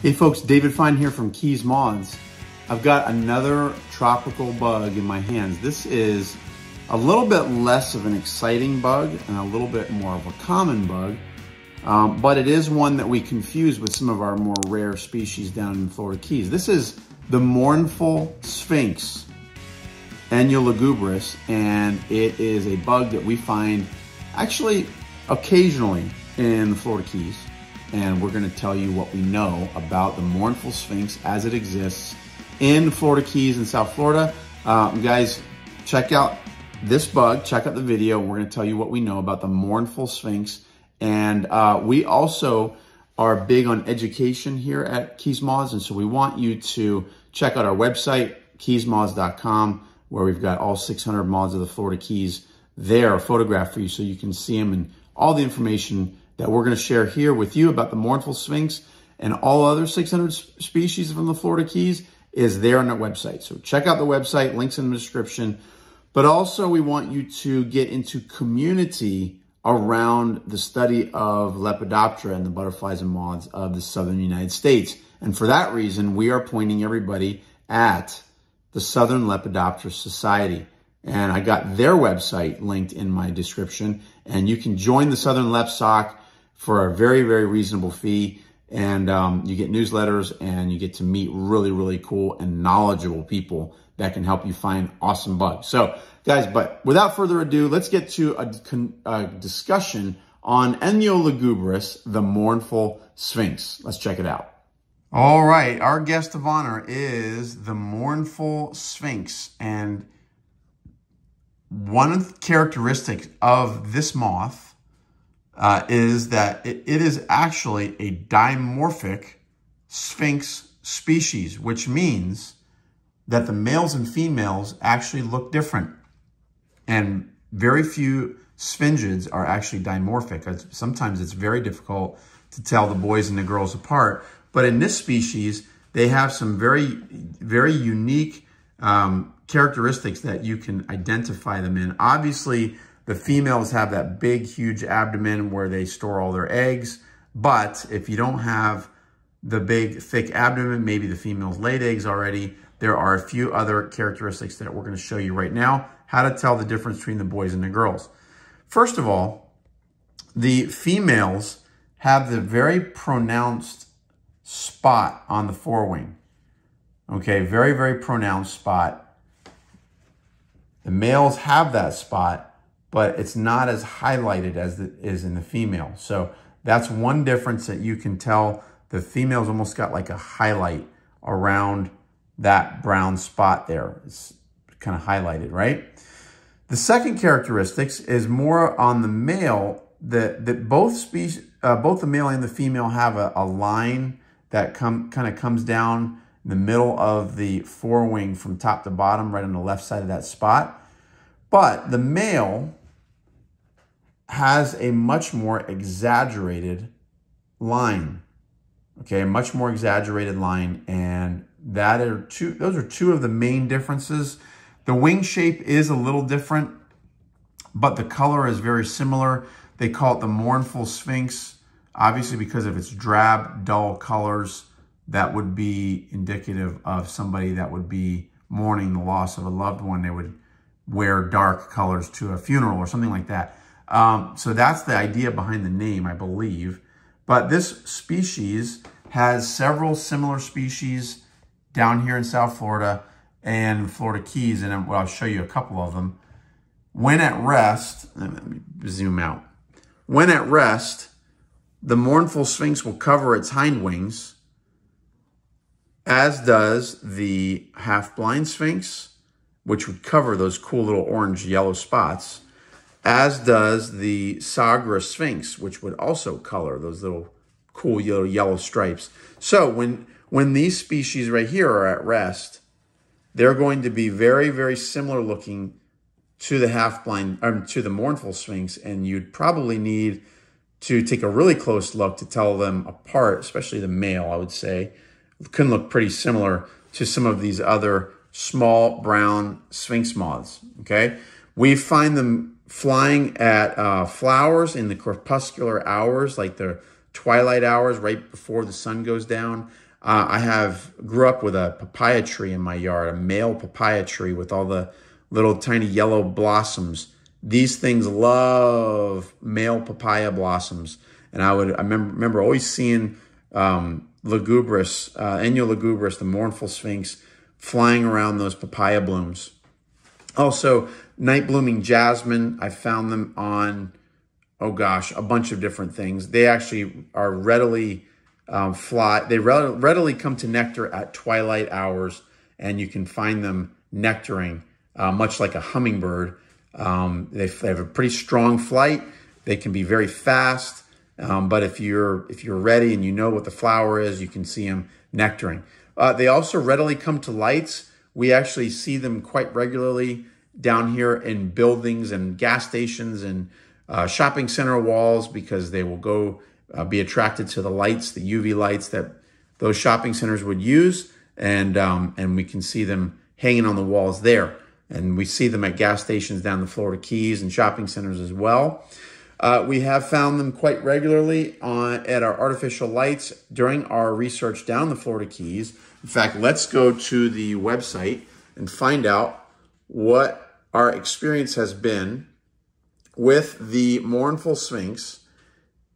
Hey folks, David Fine here from Keys Moths. I've got another tropical bug in my hands. This is a little bit less of an exciting bug and a little bit more of a common bug, um, but it is one that we confuse with some of our more rare species down in Florida Keys. This is the mournful sphinx, Enyo lugubris, and it is a bug that we find actually occasionally in the Florida Keys and we're gonna tell you what we know about the mournful sphinx as it exists in Florida Keys in South Florida. Um, guys, check out this bug, check out the video. We're gonna tell you what we know about the mournful sphinx. And uh, we also are big on education here at Keys Moths. And so we want you to check out our website, keysmoths.com, where we've got all 600 moths of the Florida Keys there photographed for you so you can see them and all the information that we're going to share here with you about the mournful sphinx and all other 600 species from the Florida Keys is there on our website. So check out the website, links in the description. But also we want you to get into community around the study of Lepidoptera and the butterflies and moths of the southern United States. And for that reason, we are pointing everybody at the Southern Lepidoptera Society. And I got their website linked in my description. And you can join the Southern LepSoc for a very, very reasonable fee. And um, you get newsletters and you get to meet really, really cool and knowledgeable people that can help you find awesome bugs. So guys, but without further ado, let's get to a, a discussion on Enyo lugubris, the mournful sphinx. Let's check it out. All right, our guest of honor is the mournful sphinx. And one of the characteristics of this moth uh, is that it, it is actually a dimorphic sphinx species, which means that the males and females actually look different. And very few sphingids are actually dimorphic. Sometimes it's very difficult to tell the boys and the girls apart. But in this species, they have some very, very unique um, characteristics that you can identify them in. Obviously, the females have that big, huge abdomen where they store all their eggs. But if you don't have the big, thick abdomen, maybe the females laid eggs already, there are a few other characteristics that we're going to show you right now, how to tell the difference between the boys and the girls. First of all, the females have the very pronounced spot on the forewing. Okay, very, very pronounced spot. The males have that spot, but it's not as highlighted as it is in the female. So that's one difference that you can tell. The female's almost got like a highlight around that brown spot there. It's kind of highlighted, right? The second characteristics is more on the male that, that both species, uh, both the male and the female have a, a line that come kind of comes down in the middle of the forewing from top to bottom, right on the left side of that spot. But the male has a much more exaggerated line. Okay, much more exaggerated line. And that are two, those are two of the main differences. The wing shape is a little different, but the color is very similar. They call it the mournful sphinx, obviously because of its drab, dull colors. That would be indicative of somebody that would be mourning the loss of a loved one. They would wear dark colors to a funeral or something like that. Um, so that's the idea behind the name, I believe. But this species has several similar species down here in South Florida and Florida Keys, and I'll show you a couple of them. When at rest, let me zoom out. When at rest, the mournful sphinx will cover its hind wings, as does the half-blind sphinx, which would cover those cool little orange yellow spots as does the Sagra Sphinx, which would also color those little cool yellow, yellow stripes. So when, when these species right here are at rest, they're going to be very, very similar looking to the half-blind, um, to the mournful sphinx, and you'd probably need to take a really close look to tell them apart, especially the male, I would say. It can look pretty similar to some of these other small brown sphinx moths, okay? We find them flying at uh, flowers in the crepuscular hours, like the twilight hours right before the sun goes down. Uh, I have grew up with a papaya tree in my yard, a male papaya tree with all the little tiny yellow blossoms. These things love male papaya blossoms. And I would I remember, remember always seeing um, lugubris, uh, lugubris, the mournful sphinx, flying around those papaya blooms. Also, night blooming jasmine, I found them on, oh gosh, a bunch of different things. They actually are readily um, fly, they re readily come to nectar at twilight hours, and you can find them nectaring, uh, much like a hummingbird. Um, they, they, have a pretty strong flight. They can be very fast, um, but if you're if you're ready and you know what the flower is, you can see them nectaring. Uh, they also readily come to lights. We actually see them quite regularly down here in buildings and gas stations and uh, shopping center walls because they will go uh, be attracted to the lights, the UV lights that those shopping centers would use. And, um, and we can see them hanging on the walls there. And we see them at gas stations down the Florida Keys and shopping centers as well. Uh, we have found them quite regularly on, at our artificial lights during our research down the Florida Keys. In fact, let's go to the website and find out what our experience has been with the mournful sphinx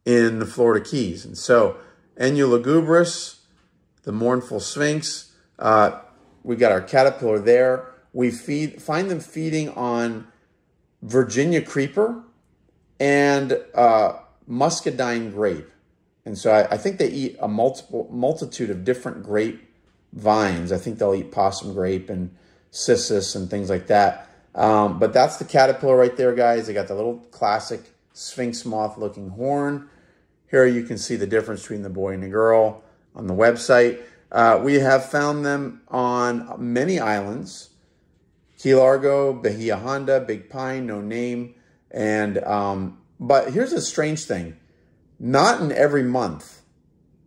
in the Florida Keys. And so, Enyo lugubris, the mournful sphinx, uh, we got our caterpillar there. We feed, find them feeding on Virginia creeper and uh, muscadine grape. And so I, I, think they eat a multiple multitude of different grape vines. I think they'll eat possum grape and cissus and things like that. Um, but that's the caterpillar right there, guys. They got the little classic sphinx moth looking horn. Here you can see the difference between the boy and the girl on the website. Uh, we have found them on many islands. Key Largo, Bahia Honda, Big Pine, no name. And, um, but here's a strange thing. Not in every month.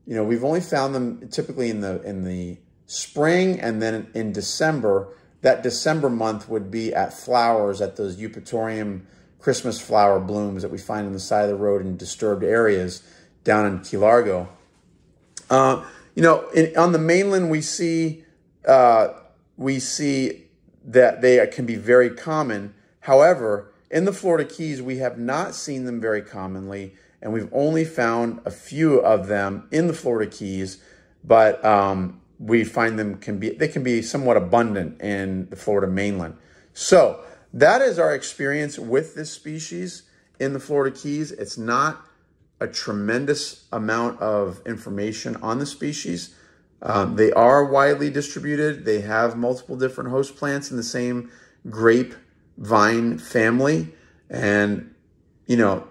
You know, we've only found them typically in the, in the spring and then in December. That December month would be at flowers at those eupatorium Christmas flower blooms that we find on the side of the road in disturbed areas down in Key Largo. Uh, you know, in, on the mainland, we see uh, we see that they can be very common. However, in the Florida Keys, we have not seen them very commonly, and we've only found a few of them in the Florida Keys. But um, we find them can be they can be somewhat abundant in the Florida mainland. So that is our experience with this species in the Florida Keys. It's not a tremendous amount of information on the species. Um, they are widely distributed. They have multiple different host plants in the same grape vine family. And, you know,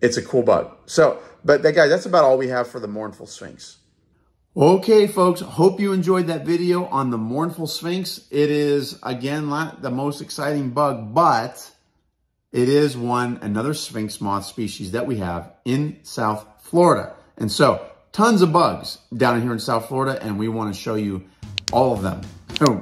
it's a cool bug. So, but that, guys, that's about all we have for the mournful sphinx. Okay, folks, hope you enjoyed that video on the mournful sphinx. It is, again, not the most exciting bug, but it is one, another sphinx moth species that we have in South Florida. And so tons of bugs down here in South Florida, and we want to show you all of them.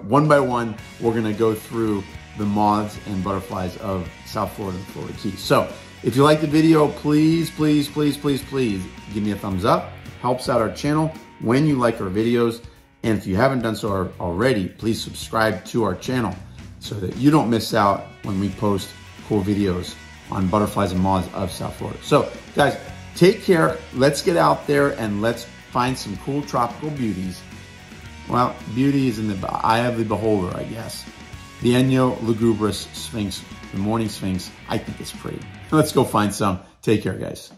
one by one, we're going to go through the moths and butterflies of South Florida and Florida Keys. So if you like the video, please, please, please, please, please give me a thumbs up. Helps out our channel when you like our videos. And if you haven't done so already, please subscribe to our channel so that you don't miss out when we post cool videos on butterflies and moths of South Florida. So guys, take care. Let's get out there and let's find some cool tropical beauties. Well, beauty is in the eye of the beholder, I guess. The Enyo lugubris sphinx, the morning sphinx, I think it's pretty. Let's go find some. Take care, guys.